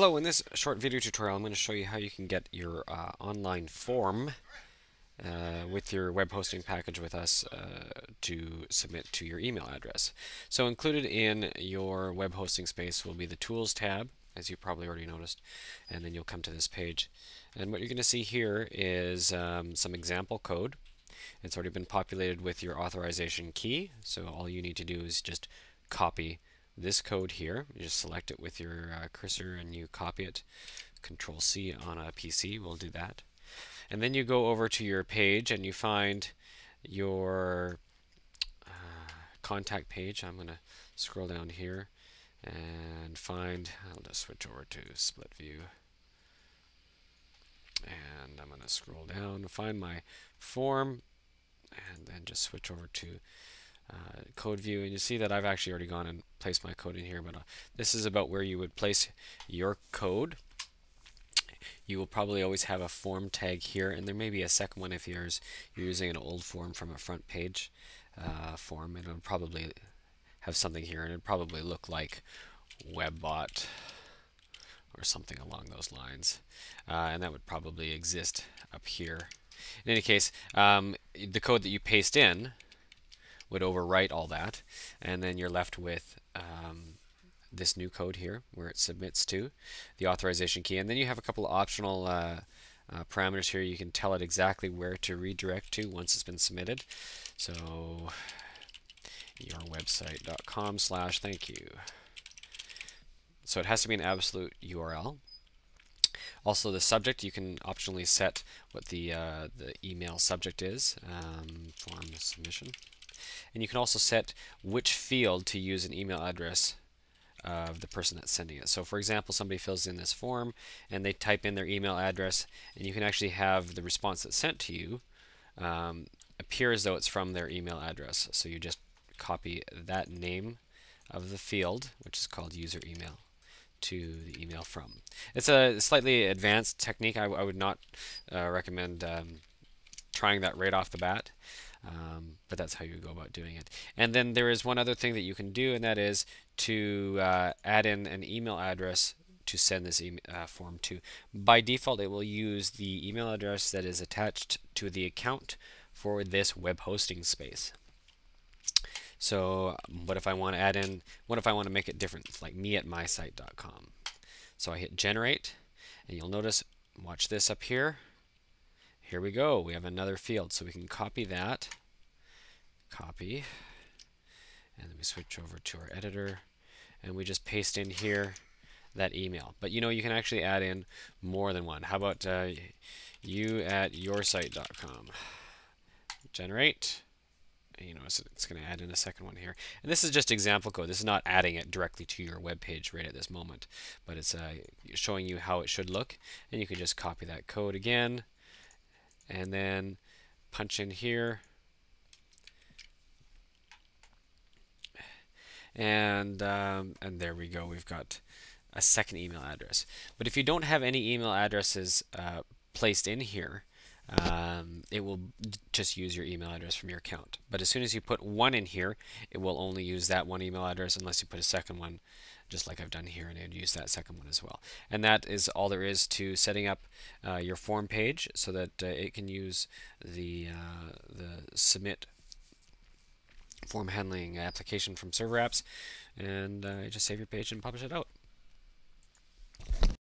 Hello, in this short video tutorial I'm going to show you how you can get your uh, online form uh, with your web hosting package with us uh, to submit to your email address. So included in your web hosting space will be the Tools tab, as you probably already noticed, and then you'll come to this page. And what you're going to see here is um, some example code. It's already been populated with your authorization key, so all you need to do is just copy this code here. You just select it with your uh, cursor and you copy it. Control C on a PC will do that. And then you go over to your page and you find your uh, contact page. I'm going to scroll down here and find, I'll just switch over to split view. And I'm going to scroll down, find my form, and then just switch over to uh, code view. And you see that I've actually already gone and placed my code in here but uh, this is about where you would place your code. You will probably always have a form tag here and there may be a second one if you're, you're using an old form from a FrontPage uh, form. It'll probably have something here and it'd probably look like webbot or something along those lines. Uh, and that would probably exist up here. In any case um, the code that you paste in would overwrite all that. And then you're left with um, this new code here where it submits to the authorization key. And then you have a couple of optional uh, uh, parameters here. You can tell it exactly where to redirect to once it's been submitted. So yourwebsite.com slash thank you. So it has to be an absolute URL also the subject you can optionally set what the uh, the email subject is um, form submission and you can also set which field to use an email address of the person that's sending it. So for example, somebody fills in this form and they type in their email address and you can actually have the response that's sent to you um, appear as though it's from their email address. So you just copy that name of the field, which is called user email, to the email from. It's a slightly advanced technique. I, I would not uh, recommend um, trying that right off the bat. Um, but that's how you go about doing it. And then there is one other thing that you can do, and that is to uh, add in an email address to send this uh, form to. By default, it will use the email address that is attached to the account for this web hosting space. So what if I want to add in, what if I want to make it different? Like me at mysite.com. So I hit generate, and you'll notice, watch this up here, here we go. We have another field. So we can copy that. Copy. And then we switch over to our editor. And we just paste in here that email. But you know, you can actually add in more than one. How about uh, you at yoursite.com? Generate. You know, it's going to add in a second one here. And this is just example code. This is not adding it directly to your web page right at this moment, but it's uh, showing you how it should look. And you can just copy that code again and then punch in here. And um, and there we go. We've got a second email address. But if you don't have any email addresses uh, placed in here um, it will just use your email address from your account but as soon as you put one in here it will only use that one email address unless you put a second one just like I've done here, and it would use that second one as well. And that is all there is to setting up uh, your form page so that uh, it can use the, uh, the submit form handling application from server apps and uh, just save your page and publish it out.